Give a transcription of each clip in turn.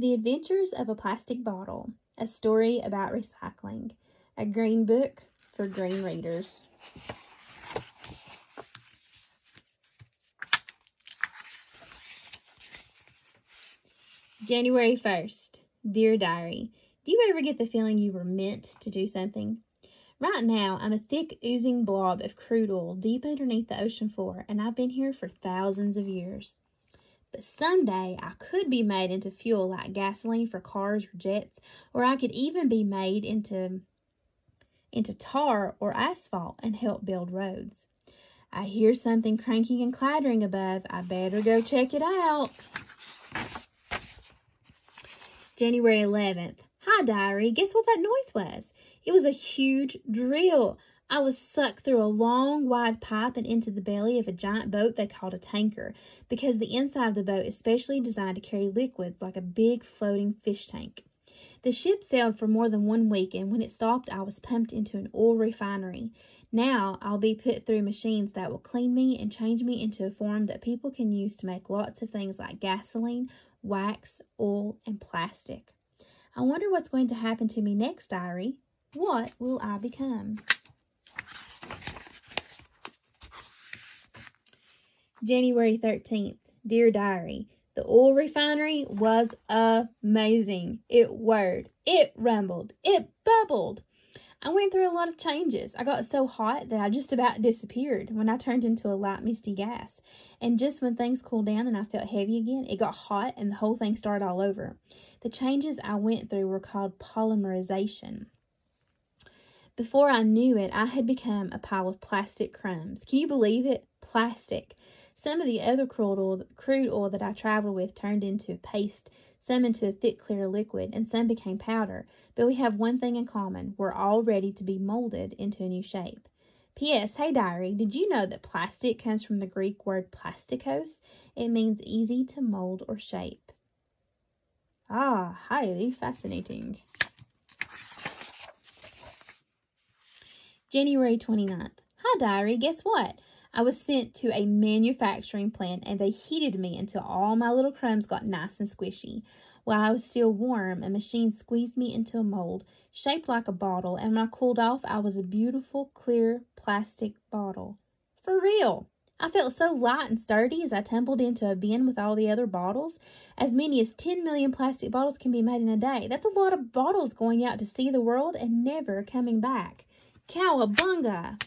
The Adventures of a Plastic Bottle, a story about recycling. A green book for green readers. January 1st. Dear Diary, do you ever get the feeling you were meant to do something? Right now, I'm a thick, oozing blob of crude oil deep underneath the ocean floor, and I've been here for thousands of years. But someday I could be made into fuel like gasoline for cars or jets, or I could even be made into, into tar or asphalt and help build roads. I hear something cranking and clattering above. I better go check it out. January 11th. Hi, diary. Guess what that noise was? It was a huge drill. I was sucked through a long, wide pipe and into the belly of a giant boat they called a tanker because the inside of the boat is specially designed to carry liquids like a big floating fish tank. The ship sailed for more than one week, and when it stopped, I was pumped into an oil refinery. Now I'll be put through machines that will clean me and change me into a form that people can use to make lots of things like gasoline, wax, oil, and plastic. I wonder what's going to happen to me next, diary. What will I become? January 13th. Dear Diary, the oil refinery was amazing. It whirred, it rumbled, it bubbled. I went through a lot of changes. I got so hot that I just about disappeared when I turned into a light misty gas. And just when things cooled down and I felt heavy again, it got hot and the whole thing started all over. The changes I went through were called polymerization. Before I knew it, I had become a pile of plastic crumbs. Can you believe it? Plastic. Some of the other crude oil, crude oil that I traveled with turned into paste, some into a thick, clear liquid, and some became powder. But we have one thing in common. We're all ready to be molded into a new shape. P.S. Hey, diary, did you know that plastic comes from the Greek word plastikos? It means easy to mold or shape. Ah, highly fascinating. January 29th. Hi, diary. Guess what? I was sent to a manufacturing plant and they heated me until all my little crumbs got nice and squishy. While I was still warm, a machine squeezed me into a mold shaped like a bottle, and when I cooled off, I was a beautiful, clear plastic bottle. For real! I felt so light and sturdy as I tumbled into a bin with all the other bottles. As many as 10 million plastic bottles can be made in a day. That's a lot of bottles going out to see the world and never coming back. Cowabunga!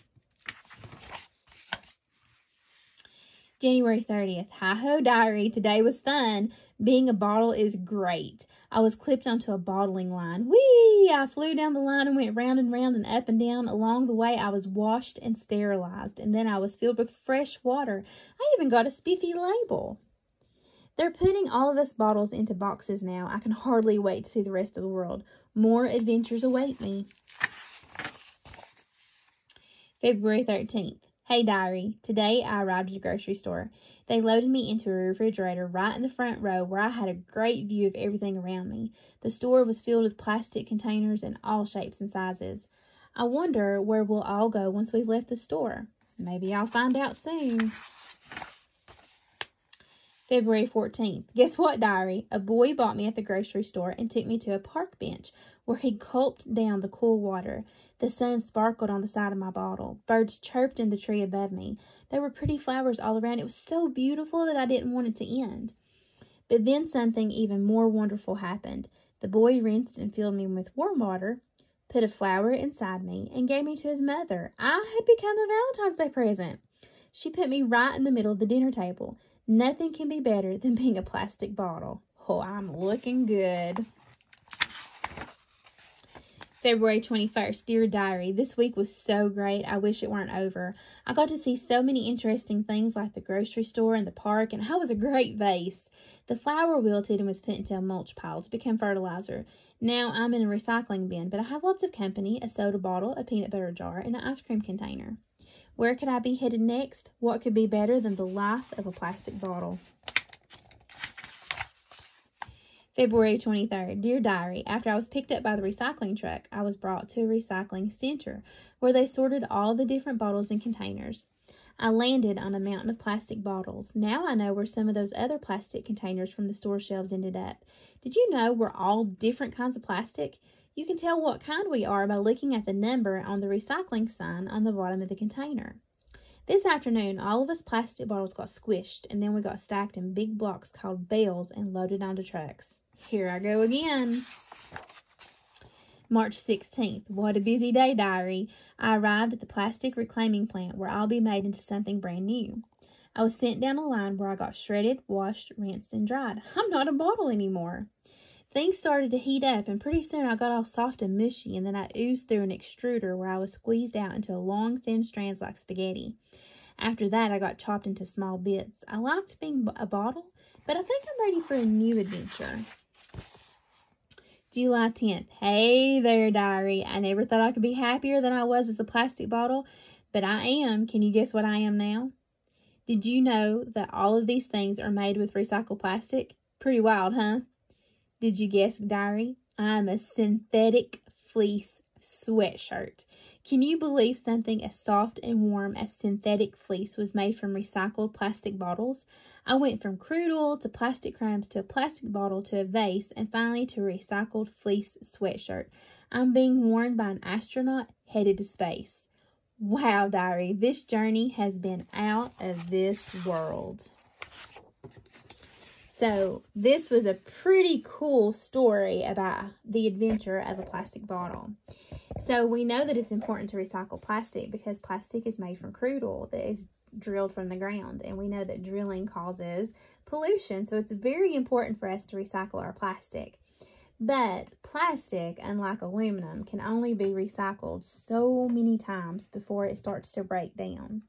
January 30th. Hi ho, diary. Today was fun. Being a bottle is great. I was clipped onto a bottling line. Whee! I flew down the line and went round and round and up and down. Along the way, I was washed and sterilized, and then I was filled with fresh water. I even got a spiffy label. They're putting all of us bottles into boxes now. I can hardly wait to see the rest of the world. More adventures await me. February 13th. Hey diary, today I arrived at a grocery store. They loaded me into a refrigerator right in the front row where I had a great view of everything around me. The store was filled with plastic containers in all shapes and sizes. I wonder where we'll all go once we've left the store. Maybe I'll find out soon. February 14th. Guess what, diary? A boy bought me at the grocery store and took me to a park bench where he gulped down the cool water. The sun sparkled on the side of my bottle. Birds chirped in the tree above me. There were pretty flowers all around. It was so beautiful that I didn't want it to end. But then something even more wonderful happened. The boy rinsed and filled me with warm water, put a flower inside me, and gave me to his mother. I had become a Valentine's Day present. She put me right in the middle of the dinner table. Nothing can be better than being a plastic bottle. Oh, I'm looking good. February 21st, Dear Diary, this week was so great. I wish it weren't over. I got to see so many interesting things like the grocery store and the park, and I was a great vase. The flower wilted and was put into a mulch pile to become fertilizer. Now I'm in a recycling bin, but I have lots of company, a soda bottle, a peanut butter jar, and an ice cream container. Where could I be headed next? What could be better than the life of a plastic bottle? February 23rd. Dear Diary, after I was picked up by the recycling truck, I was brought to a recycling center where they sorted all the different bottles and containers. I landed on a mountain of plastic bottles. Now I know where some of those other plastic containers from the store shelves ended up. Did you know we're all different kinds of plastic? You can tell what kind we are by looking at the number on the recycling sign on the bottom of the container. This afternoon, all of us plastic bottles got squished, and then we got stacked in big blocks called bales and loaded onto trucks. Here I go again. March 16th. What a busy day, diary. I arrived at the plastic reclaiming plant where I'll be made into something brand new. I was sent down a line where I got shredded, washed, rinsed, and dried. I'm not a bottle anymore. Things started to heat up, and pretty soon I got all soft and mushy, and then I oozed through an extruder where I was squeezed out into long, thin strands like spaghetti. After that, I got chopped into small bits. I liked being a bottle, but I think I'm ready for a new adventure. July 10th. Hey there, diary. I never thought I could be happier than I was as a plastic bottle, but I am. Can you guess what I am now? Did you know that all of these things are made with recycled plastic? Pretty wild, huh? Did you guess, diary? I'm a synthetic fleece sweatshirt. Can you believe something as soft and warm as synthetic fleece was made from recycled plastic bottles? I went from crude oil to plastic crumbs to a plastic bottle to a vase and finally to a recycled fleece sweatshirt. I'm being worn by an astronaut headed to space. Wow, diary, this journey has been out of this world. So this was a pretty cool story about the adventure of a plastic bottle. So we know that it's important to recycle plastic because plastic is made from crude oil that is drilled from the ground. And we know that drilling causes pollution. So it's very important for us to recycle our plastic. But plastic, unlike aluminum, can only be recycled so many times before it starts to break down.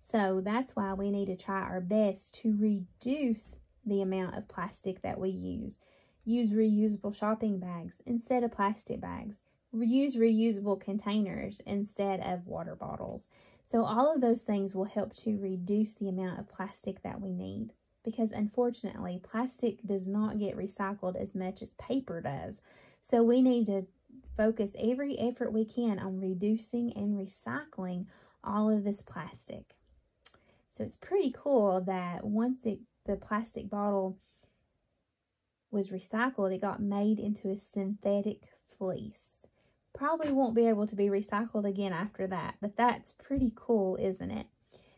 So that's why we need to try our best to reduce the amount of plastic that we use. Use reusable shopping bags instead of plastic bags. Use reusable containers instead of water bottles. So all of those things will help to reduce the amount of plastic that we need because unfortunately plastic does not get recycled as much as paper does. So we need to focus every effort we can on reducing and recycling all of this plastic. So it's pretty cool that once it the plastic bottle was recycled, it got made into a synthetic fleece. Probably won't be able to be recycled again after that, but that's pretty cool, isn't it?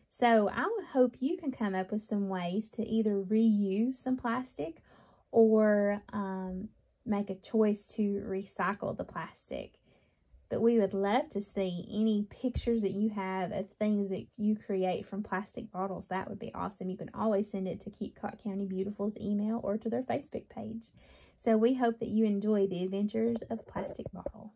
So I hope you can come up with some ways to either reuse some plastic or um, make a choice to recycle the plastic. But we would love to see any pictures that you have of things that you create from plastic bottles. That would be awesome. You can always send it to Keep Cocke County Beautiful's email or to their Facebook page. So we hope that you enjoy the adventures of plastic bottles.